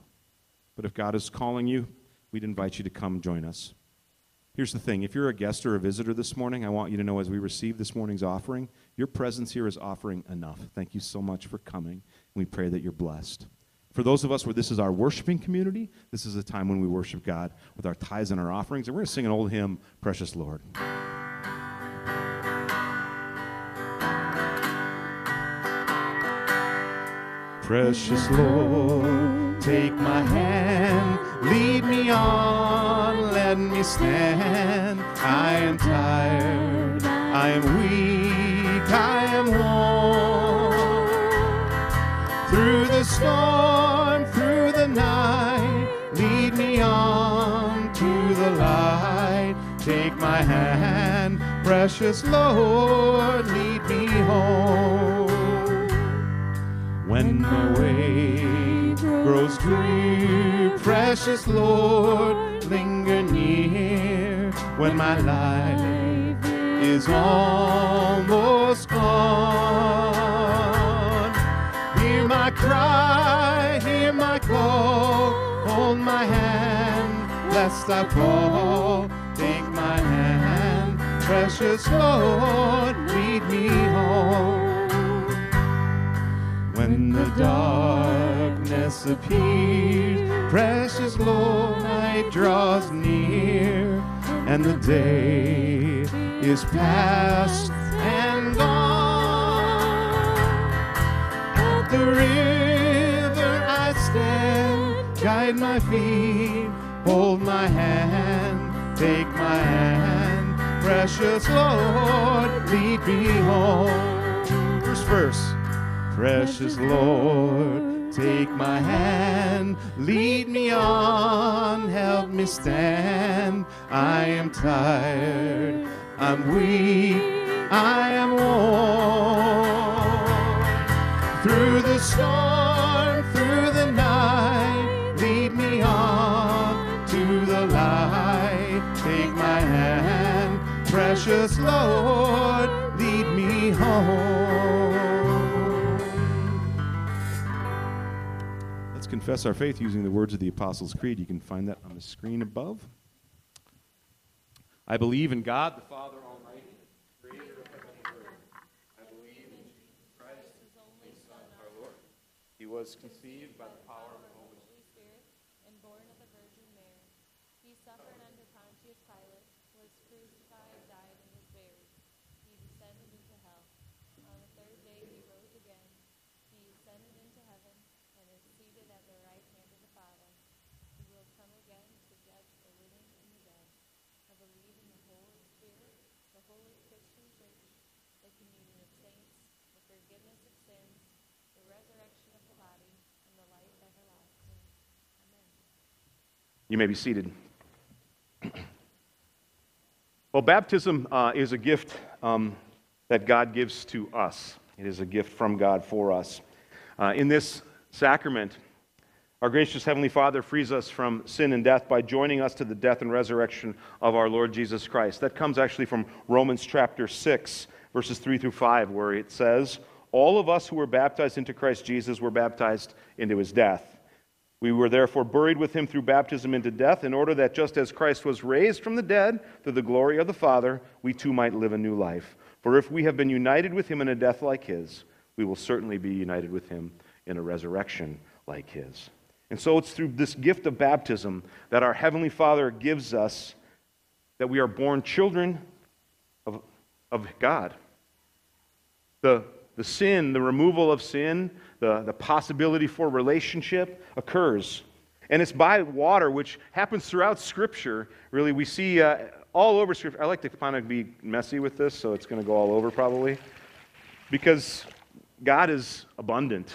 But if God is calling you, we'd invite you to come join us. Here's the thing if you're a guest or a visitor this morning, I want you to know as we receive this morning's offering, your presence here is offering enough. Thank you so much for coming. We pray that you're blessed. For those of us where this is our worshiping community, this is a time when we worship God with our tithes and our offerings. And we're going to sing an old hymn, Precious Lord. Precious Lord, take my hand, lead me on, let me stand. I am tired, I am weak, storm, through the night, lead me on to the light. Take my hand, precious Lord, lead me home. When my way grows drear, precious Lord, linger near. When my life is almost gone, cry, hear my call, hold my hand, lest I fall. Take my hand, precious Lord, lead me home. When the darkness appears, precious Lord, night draws near, and the day is past and gone. At the stand, guide my feet, hold my hand, take my hand, precious Lord, lead me home. First verse. Precious Lord, take my hand, lead me on, help me stand. I am tired, I'm weak, I am worn. Through the storm, confess our faith using the words of the Apostles' Creed. You can find that on the screen above. I believe in God the Father Almighty, creator of heaven and earth. I believe in Jesus Christ, his only Son, our Lord. He was conceived by the power of the Holy Spirit and born of the Virgin Mary. He suffered under Pontius Pilate, was crucified, died, and was buried. He descended into hell. On the third day he rose again. He ascended into heaven and is seated at the right hand of the Father. He will come again to judge the living and the dead. I believe in the Holy Spirit, the holy Christian church, the communion of saints, the forgiveness of sins, the resurrection of the body, and the life everlasting. Amen. You may be seated. Well, baptism uh, is a gift um, that God gives to us. It is a gift from God for us. Uh, in this sacrament, our gracious Heavenly Father frees us from sin and death by joining us to the death and resurrection of our Lord Jesus Christ. That comes actually from Romans chapter 6, verses 3 through 5, where it says, All of us who were baptized into Christ Jesus were baptized into his death. We were therefore buried with him through baptism into death, in order that just as Christ was raised from the dead through the glory of the Father, we too might live a new life. For if we have been united with him in a death like his, we will certainly be united with him in a resurrection like his. And so it's through this gift of baptism that our Heavenly Father gives us that we are born children of, of God. The, the sin, the removal of sin, the, the possibility for relationship occurs. And it's by water, which happens throughout Scripture. Really, we see uh, all over Scripture. I like to kind of be messy with this, so it's going to go all over probably. Because God is abundant,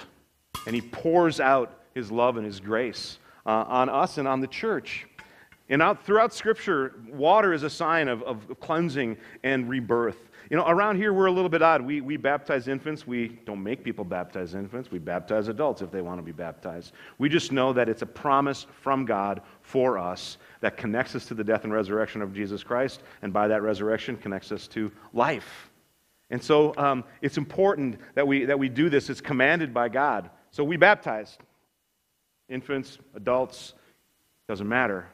and He pours out His love and His grace uh, on us and on the church. And out, throughout Scripture, water is a sign of, of cleansing and rebirth. You know, around here we're a little bit odd. We, we baptize infants. We don't make people baptize infants. We baptize adults if they want to be baptized. We just know that it's a promise from God for us that connects us to the death and resurrection of Jesus Christ, and by that resurrection connects us to life. And so um, it's important that we, that we do this. It's commanded by God. So we baptize infants, adults, doesn't matter.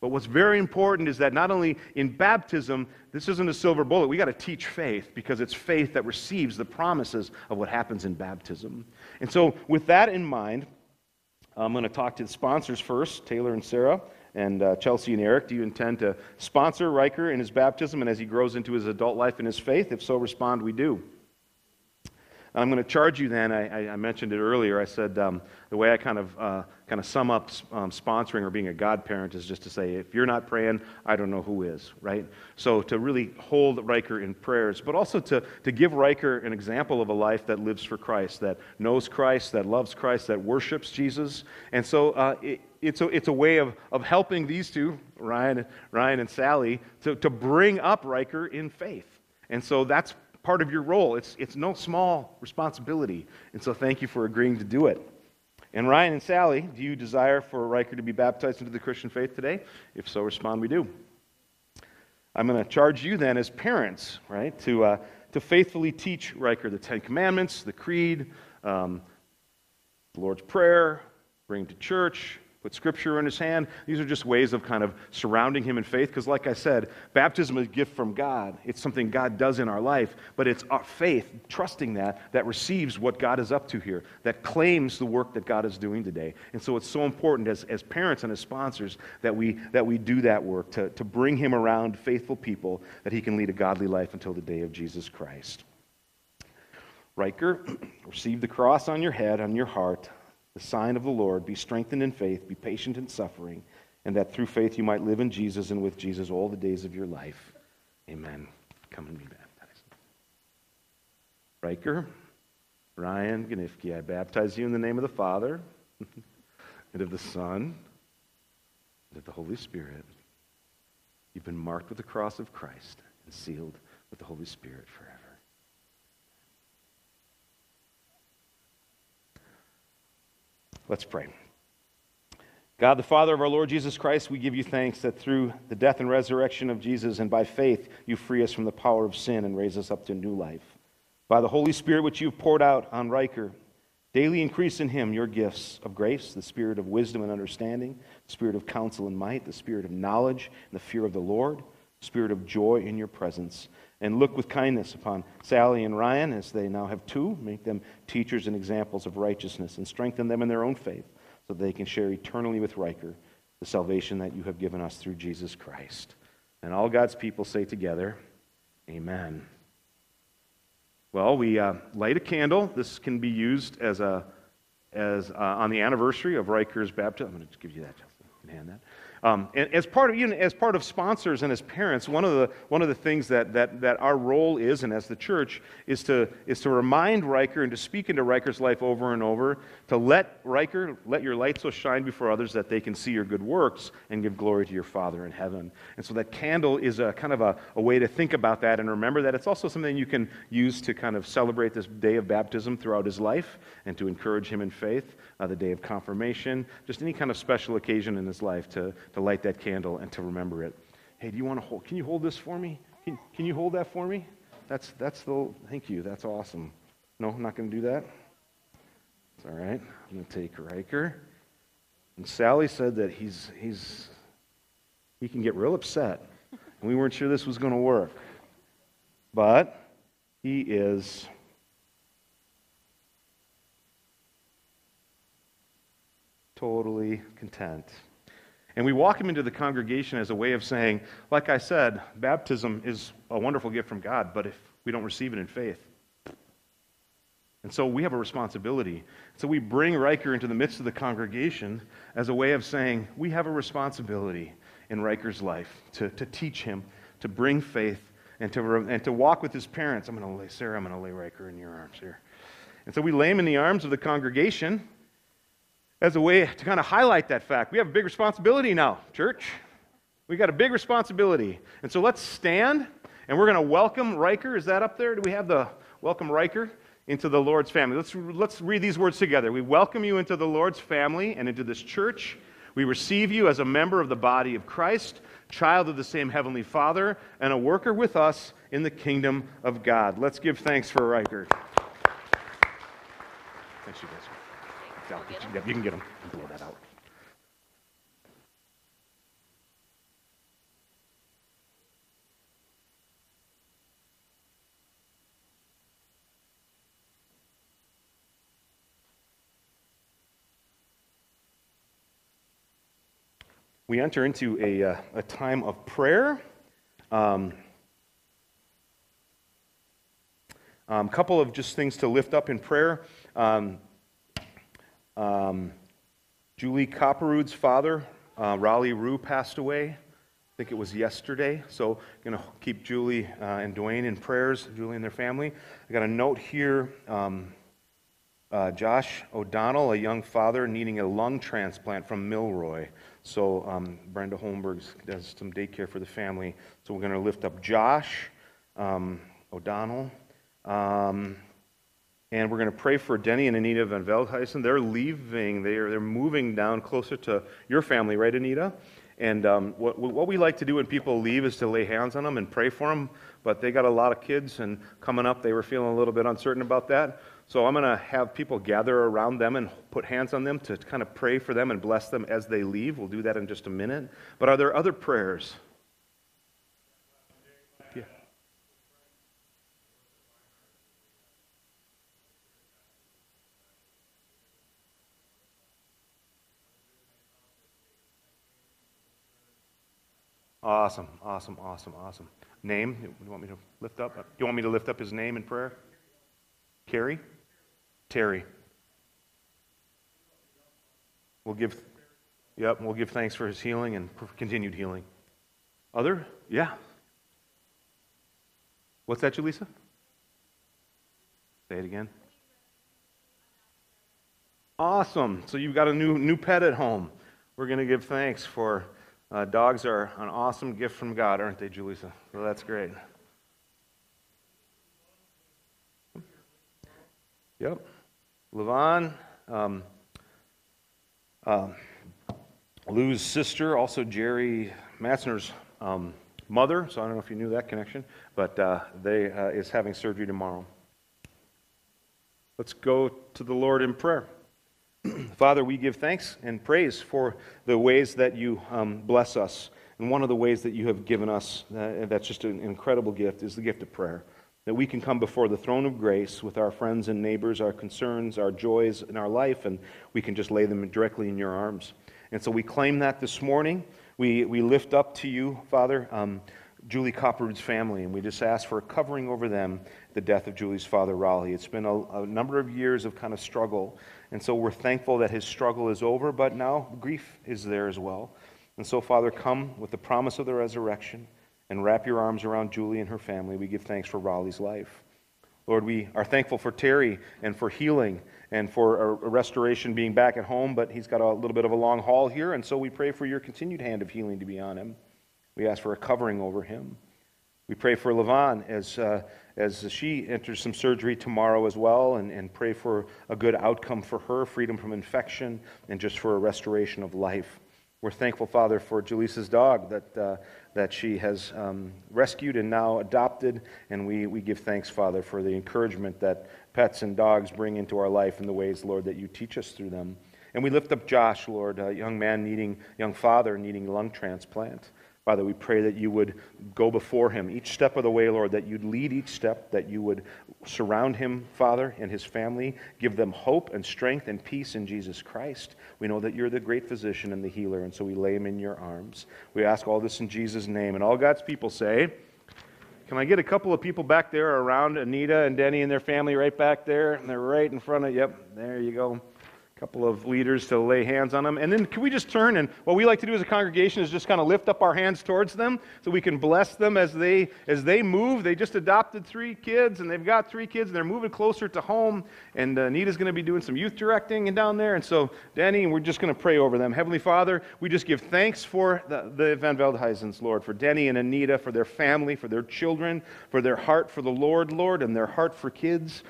But what's very important is that not only in baptism, this isn't a silver bullet. We got to teach faith because it's faith that receives the promises of what happens in baptism. And so, with that in mind, I'm going to talk to the sponsors first, Taylor and Sarah, and uh, Chelsea and Eric. Do you intend to sponsor Riker in his baptism and as he grows into his adult life and his faith? If so, respond, we do. I'm going to charge you then. I, I mentioned it earlier. I said um, the way I kind of, uh, kind of sum up um, sponsoring or being a godparent is just to say, if you're not praying, I don't know who is, right? So to really hold Riker in prayers, but also to, to give Riker an example of a life that lives for Christ, that knows Christ, that loves Christ, that worships Jesus. And so uh, it, it's, a, it's a way of, of helping these two, Ryan, Ryan and Sally, to, to bring up Riker in faith. And so that's part of your role. It's, it's no small responsibility. And so thank you for agreeing to do it. And Ryan and Sally, do you desire for Riker to be baptized into the Christian faith today? If so, respond, we do. I'm going to charge you then as parents, right, to, uh, to faithfully teach Riker the Ten Commandments, the Creed, um, the Lord's Prayer, bring to church, put scripture in his hand. These are just ways of kind of surrounding him in faith. Because, like I said, baptism is a gift from God. It's something God does in our life, but it's our faith, trusting that, that receives what God is up to here, that claims the work that God is doing today. And so it's so important as, as parents and as sponsors that we, that we do that work to, to bring him around faithful people that he can lead a godly life until the day of Jesus Christ. Riker, receive the cross on your head, on your heart the sign of the Lord. Be strengthened in faith, be patient in suffering, and that through faith you might live in Jesus and with Jesus all the days of your life. Amen. Come and be baptized. Riker, Ryan Ganifke, I baptize you in the name of the Father, and of the Son, and of the Holy Spirit. You've been marked with the cross of Christ and sealed with the Holy Spirit forever. Let's pray. God, the Father of our Lord Jesus Christ, we give you thanks that through the death and resurrection of Jesus and by faith, you free us from the power of sin and raise us up to new life. By the Holy Spirit which you've poured out on Riker, daily increase in him your gifts of grace, the spirit of wisdom and understanding, the spirit of counsel and might, the spirit of knowledge and the fear of the Lord, the spirit of joy in your presence and look with kindness upon Sally and Ryan as they now have two. Make them teachers and examples of righteousness and strengthen them in their own faith so that they can share eternally with Riker the salvation that you have given us through Jesus Christ. And all God's people say together, Amen. Well, we uh, light a candle. This can be used as a as uh, on the anniversary of Riker's baptism. I'm going to give you that. Can hand that. Um, and as part of even as part of sponsors and as parents, one of the one of the things that, that that our role is, and as the church, is to is to remind Riker and to speak into Riker's life over and over, to let Riker let your light so shine before others that they can see your good works and give glory to your Father in heaven. And so that candle is a kind of a, a way to think about that and remember that it's also something you can use to kind of celebrate this day of baptism throughout his life and to encourage him in faith uh, the day of confirmation, just any kind of special occasion in his life to, to light that candle and to remember it. Hey, do you want to hold? Can you hold this for me? Can, can you hold that for me? That's, that's the, thank you. That's awesome. No, I'm not going to do that. It's all right. I'm going to take Riker. And Sally said that he's, he's, he can get real upset. And we weren't sure this was going to work. But he is totally content. And we walk him into the congregation as a way of saying, like I said, baptism is a wonderful gift from God, but if we don't receive it in faith, And so we have a responsibility. So we bring Riker into the midst of the congregation as a way of saying we have a responsibility in Riker's life to, to teach him, to bring faith, and to, and to walk with his parents. I'm going to lay, Sarah, I'm going to lay Riker in your arms here. And so we lay him in the arms of the congregation as a way to kind of highlight that fact. We have a big responsibility now, church. We got a big responsibility. And so let's stand and we're going to welcome Riker. Is that up there? Do we have the welcome Riker into the Lord's family? Let's, let's read these words together. We welcome you into the Lord's family and into this church. We receive you as a member of the body of Christ, child of the same Heavenly Father, and a worker with us in the kingdom of God. Let's give thanks for Riker. Thanks, you. You can get them. Blow that out. we enter into a, uh, a time of prayer. Um, um, couple of just things to lift up in prayer. Um, um, Julie Copperwood's father, uh, Raleigh Rue, passed away. I think it was yesterday. So, I'm going to keep Julie uh, and Dwayne in prayers, Julie and their family. I got a note here. Um, uh, Josh O'Donnell, a young father needing a lung transplant from Milroy. So um, Brenda Holmberg does some daycare for the family. So we're going to lift up Josh um, O'Donnell. Um, and we're going to pray for Denny and Anita Van Veldhuisen. They're leaving. They're, they're moving down closer to your family, right, Anita? And um, what, what we like to do when people leave is to lay hands on them and pray for them. But they got a lot of kids, and coming up, they were feeling a little bit uncertain about that. So I'm going to have people gather around them and put hands on them to kind of pray for them and bless them as they leave. We'll do that in just a minute. But are there other prayers? Awesome, awesome, awesome, awesome. Name? You want me to lift up? Do you want me to lift up his name in prayer? Carrie? Terry. We'll give, yep, we'll give thanks for his healing and continued healing. Other? Yeah. What's that, Julissa? Say it again. Awesome. So you've got a new new pet at home. We're going to give thanks for uh, dogs are an awesome gift from God, aren't they, Julissa? So that's great. Yep. Levon, um, uh, Lou's sister, also Jerry Matzner's um, mother. So I don't know if you knew that connection, but uh, they uh, is having surgery tomorrow. Let's go to the Lord in prayer. Father, we give thanks and praise for the ways that you um, bless us. And one of the ways that you have given us, uh, that's just an incredible gift, is the gift of prayer that we can come before the throne of grace with our friends and neighbors, our concerns, our joys in our life, and we can just lay them directly in your arms. And so we claim that this morning. We, we lift up to you, Father, um, Julie Copperwood's family, and we just ask for a covering over them the death of Julie's father, Raleigh. It's been a, a number of years of kind of struggle, and so we're thankful that his struggle is over, but now grief is there as well. And so, Father, come with the promise of the resurrection and wrap your arms around Julie and her family. We give thanks for Raleigh's life. Lord, we are thankful for Terry and for healing and for a restoration being back at home, but he's got a little bit of a long haul here, and so we pray for your continued hand of healing to be on him. We ask for a covering over him. We pray for Levon as, uh, as she enters some surgery tomorrow as well, and, and pray for a good outcome for her, freedom from infection, and just for a restoration of life. We're thankful, Father, for Jaleesa's dog that, uh, that she has um, rescued and now adopted. And we, we give thanks, Father, for the encouragement that pets and dogs bring into our life in the ways, Lord, that you teach us through them. And we lift up Josh, Lord, a young man needing, young father needing lung transplant. Father, we pray that you would go before him each step of the way, Lord, that you'd lead each step, that you would surround him, Father, and his family, give them hope and strength and peace in Jesus Christ. We know that you're the great physician and the healer, and so we lay him in your arms. We ask all this in Jesus' name. And all God's people say, Can I get a couple of people back there around Anita and Denny and their family right back there? And they're right in front of, yep, there you go couple of leaders to lay hands on them. And then can we just turn and what we like to do as a congregation is just kind of lift up our hands towards them so we can bless them as they as they move. They just adopted three kids and they've got three kids and they're moving closer to home. And uh, Nita's going to be doing some youth directing and down there. And so Danny, and we're just going to pray over them. Heavenly Father, we just give thanks for the, the Van Veldhuizens, Lord, for Denny and Anita, for their family, for their children, for their heart for the Lord, Lord, and their heart for kids.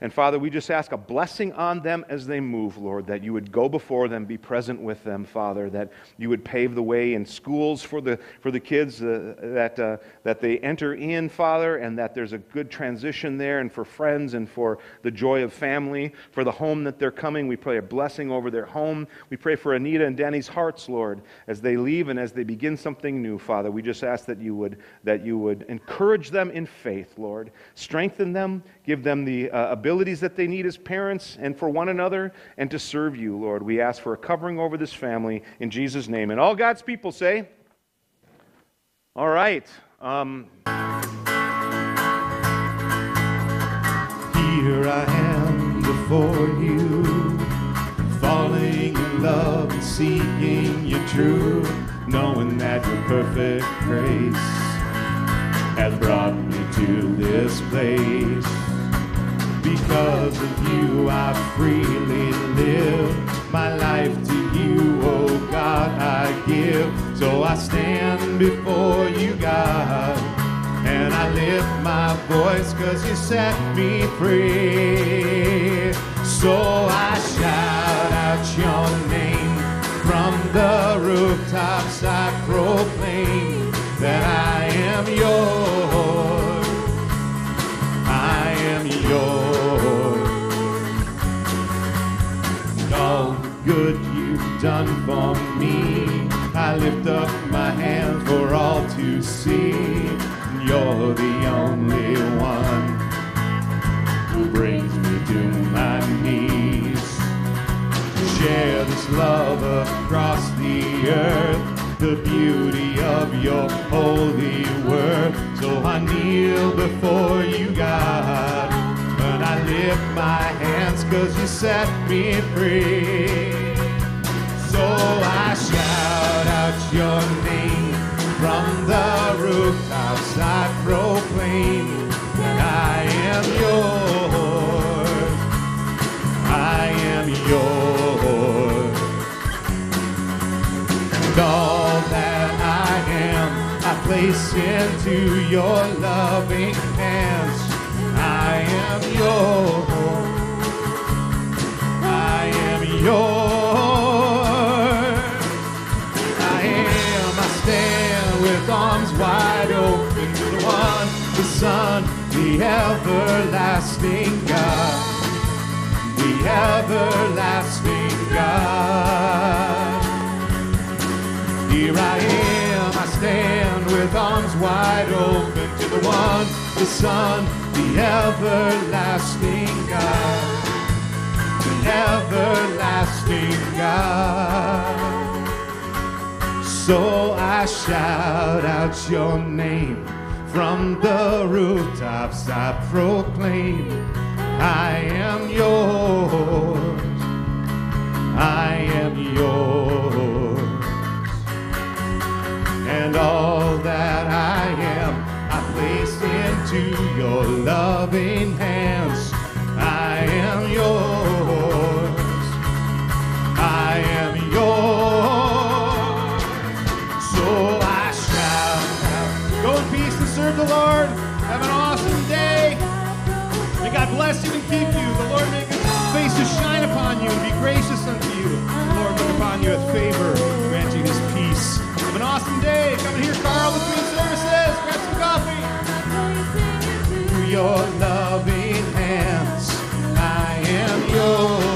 And Father, we just ask a blessing on them as they move, Lord, that you would go before them, be present with them, Father, that you would pave the way in schools for the, for the kids, uh, that, uh, that they enter in, Father, and that there's a good transition there, and for friends, and for the joy of family, for the home that they're coming. We pray a blessing over their home. We pray for Anita and Danny's hearts, Lord, as they leave and as they begin something new, Father. We just ask that you would, that you would encourage them in faith, Lord, strengthen them, give them the uh, ability abilities that they need as parents and for one another and to serve you, Lord. We ask for a covering over this family in Jesus' name. And all God's people say, All right. Um, Here I am before you, falling in love and seeking you true, knowing that your perfect grace has brought me to this place. Because of you, I freely live. My life to you, oh God, I give. So I stand before you, God, and I lift my voice because you set me free. So I shout out your name from the rooftops, I proclaim that I am yours. I am yours. Good you've done for me, I lift up my hands for all to see. You're the only one who brings me to my knees. Share this love across the earth, the beauty of your holy word. So I kneel before you, God, and I lift my hands cause you set me free. So I shout out your name from the rooftops. I proclaim I am yours. I am yours. And all that I am, I place into your loving hands. I am yours. I am yours. Arms wide open to the one, the Son, the everlasting God, the everlasting God. Here I am, I stand with arms wide open to the one, the Son, the everlasting God, the everlasting God. So I shout out your name from the rooftops. I proclaim, I am yours. I am yours. And all that I am, I place into your loving hands. I am yours. serve the Lord. Have an awesome day. May God bless you and keep you. The Lord make his face to shine upon you and be gracious unto you. The Lord look upon you with favor, granting you his peace. Have an awesome day. Come and hear Carl between services. Grab some coffee. Through your loving hands, I am yours.